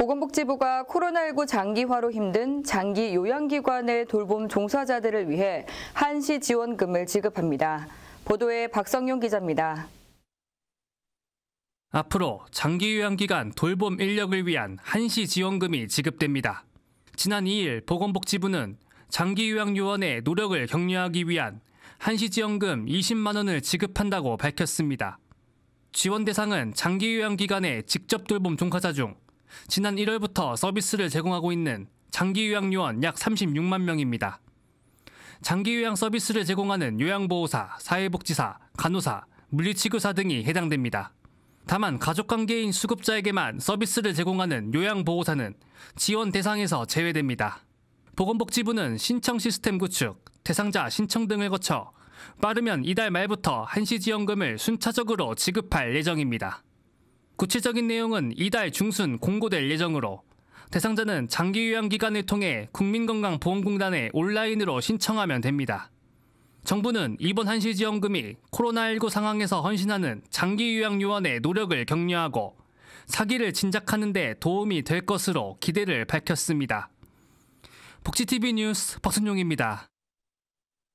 보건복지부가 코로나19 장기화로 힘든 장기 요양기관의 돌봄 종사자들을 위해 한시 지원금을 지급합니다. 보도에 박성용 기자입니다. 앞으로 장기 요양기관 돌봄 인력을 위한 한시 지원금이 지급됩니다. 지난 2일 보건복지부는 장기 요양 요원의 노력을 격려하기 위한 한시 지원금 20만 원을 지급한다고 밝혔습니다. 지원 대상은 장기 요양 기관의 직접 돌봄 종사자 중 지난 1월부터 서비스를 제공하고 있는 장기 요양 요원 약 36만 명입니다. 장기 요양 서비스를 제공하는 요양보호사, 사회복지사, 간호사, 물리치료사 등이 해당됩니다. 다만 가족관계인 수급자에게만 서비스를 제공하는 요양보호사는 지원 대상에서 제외됩니다. 보건복지부는 신청 시스템 구축, 대상자 신청 등을 거쳐 빠르면 이달 말부터 한시지원금을 순차적으로 지급할 예정입니다. 구체적인 내용은 이달 중순 공고될 예정으로 대상자는 장기 요양기관을 통해 국민건강보험공단에 온라인으로 신청하면 됩니다. 정부는 이번 한시지원금이 코로나19 상황에서 헌신하는 장기 요양 요원의 노력을 격려하고 사기를 진작하는 데 도움이 될 것으로 기대를 밝혔습니다. 복지TV 뉴스 박순용입니다.